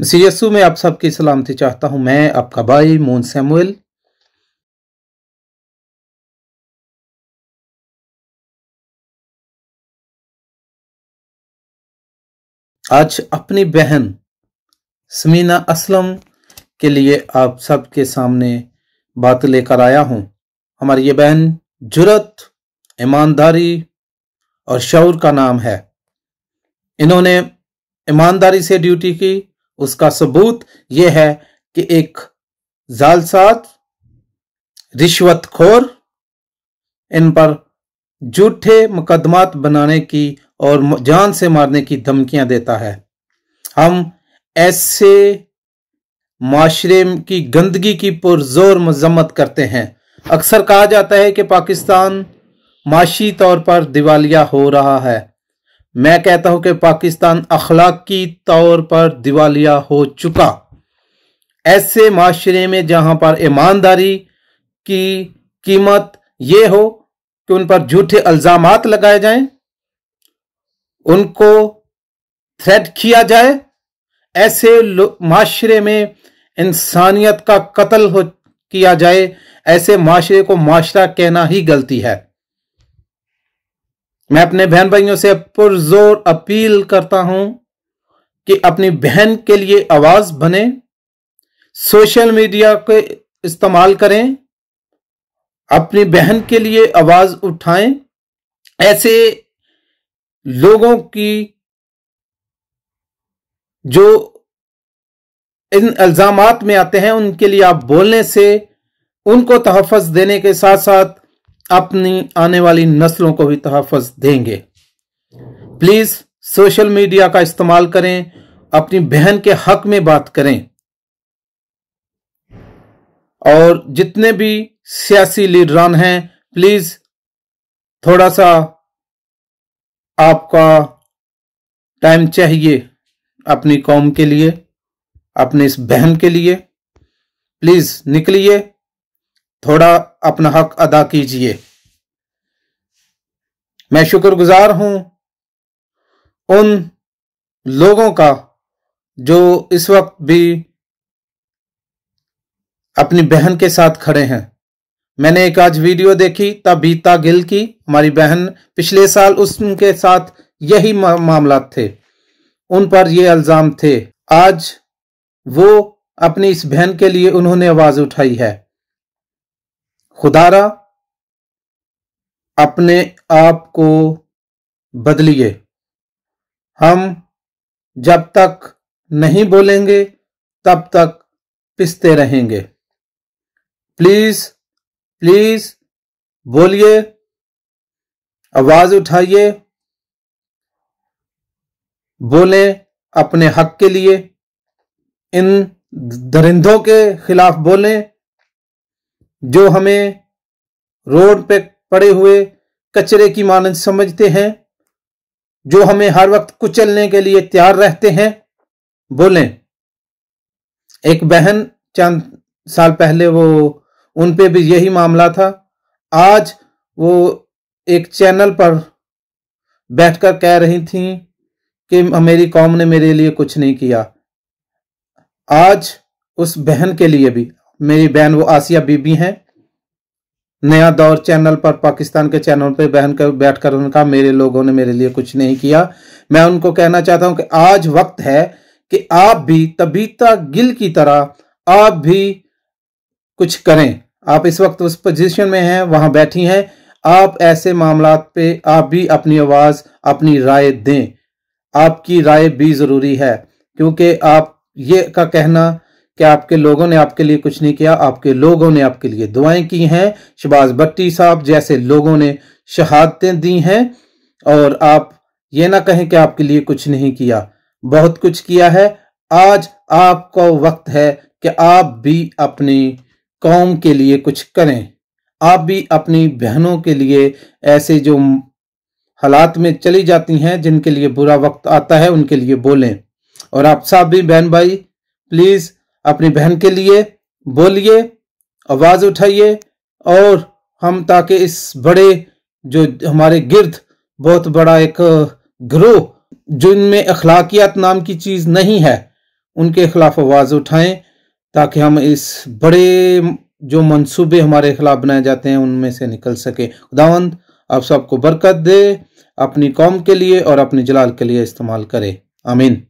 मसीह यस्सु में आप सबकी सलामती चाहता हूँ। मैं आपका भाई मोहन सैमुअल आज अपनी बहन समीना असलम के लिए आप सबके सामने बात लेकर आया हूँ। हमारी ये बहन जुरत, ईमानदारी और शौर का नाम है। इन्होंने ईमानदारी से ड्यूटी की उसका सबूत यह है कि एक जालसाज रिश्वतखोर, इन पर झूठे मुकदमात बनाने की और जान से मारने की धमकियाँ देता है। हम ऐसे माशरे की गंदगी की पुरजोर मजम्मत करते हैं। अक्सर कहा जाता है कि पाकिस्तान माशी तौर पर दिवालिया हो रहा है। मैं कहता हूँ कि पाकिस्तान अखलाकी तौर पर दिवालिया हो चुका। ऐसे माशरे में जहाँ पर ईमानदारी की कीमत यह हो कि उन पर झूठे अल्जाम लगाए जाएँ, उनको थ्रेट किया जाए ऐसे माशरे में इंसानियत का कत्ल हो किया जाए ऐसे माशरे को माशरा कहना ही गलती है। मैं अपने बहन भाइयों से पुरजोर अपील करता हूँ कि अपनी बहन के लिए आवाज़ बने, सोशल मीडिया के इस्तेमाल करें, अपनी बहन के लिए आवाज़ उठाएँ। ऐसे लोगों की जो इन इल्जामात में आते हैं, उनके लिए आप बोलने से, उनको तहफ़ देने के साथ साथ अपनी आने वाली नस्लों को भी तहफ़ देंगे। प्लीज़ सोशल मीडिया का इस्तेमाल करें, अपनी बहन के हक में बात करें। और जितने भी सियासी लीडरान हैं प्लीज़ थोड़ा सा आपका टाइम चाहिए अपनी कौम के लिए, अपने इस बहन के लिए। प्लीज़ निकलिए थोड़ा अपना हक अदा कीजिए। मैं शुक्रगुजार हूँ उन लोगों का जो इस वक्त भी अपनी बहन के साथ खड़े हैं। मैंने एक आज वीडियो देखी तबीता गिल की। हमारी बहन पिछले साल उसके साथ यही मामला थे। उन पर ये अल्जाम थे। आज वो अपनी इस बहन के लिए उन्होंने आवाज़ उठाई है। खुदारा अपने आप को बदलिए। हम जब तक नहीं बोलेंगे, तब तक पिसते रहेंगे। प्लीज़ प्लीज़ बोलिए, आवाज़ उठाइए, बोले अपने हक के लिए, इन दरिंदों के खिलाफ बोलें जो हमें रोड पे पड़े हुए कचरे की मानंद समझते हैं, जो हमें हर वक्त कुचलने के लिए तैयार रहते हैं, बोलें। एक बहन चंद साल पहले वो, उन पे भी यही मामला था। आज वो एक चैनल पर बैठकर कह रही थी कि मेरी कौम ने मेरे लिए कुछ नहीं किया। आज उस बहन के लिए भी। मेरी बहन, वो आसिया बीबी हैं। नया दौर चैनल पर, पाकिस्तान के चैनल पर बहन कर, बैठकर उनका मेरे लोगों ने मेरे लिए कुछ नहीं किया। मैं उनको कहना चाहता हूँ कि आज वक्त है कि आप भी तबीता गिल की तरह आप भी कुछ करें। आप इस वक्त उस पोजीशन में हैं, वहाँ बैठी हैं। आप ऐसे मामला पे आप भी अपनी आवाज़, अपनी राय दें। आपकी राय भी ज़रूरी है, क्योंकि आप ये का कहना कि आपके लोगों ने आपके लिए कुछ नहीं किया, आपके लोगों ने आपके लिए दुआएँ की हैं। शबाज भट्टी साहब जैसे लोगों ने शहादतें दी हैं और आप ये ना कहें कि आपके लिए कुछ नहीं किया, बहुत कुछ किया है। आज आपका वक्त है कि आप भी अपनी कौम के लिए कुछ करें। आप भी अपनी बहनों के लिए ऐसे जो हालात में चली जाती हैं, जिनके लिए बुरा वक्त आता है, उनके लिए बोलें। और आप सब भी बहन भाई, प्लीज़ अपनी बहन के लिए बोलिए, आवाज़ उठाइए और हम ताकि इस बड़े, जो हमारे गिर्द, बहुत बड़ा एक, ग्रोह जिनमें अखलाकियात नाम की चीज़ नहीं है, उनके खिलाफ आवाज़ उठाएँ ताकि हम इस बड़े, जो मंसूबे हमारे खिलाफ बनाए जाते हैं, उनमें से निकल सके। खुदावंद, आप सबको बरकत दे, अपनी कौम के लिए और अपनी जलाल के लिए इस्तेमाल करें। आमीन।